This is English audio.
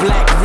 black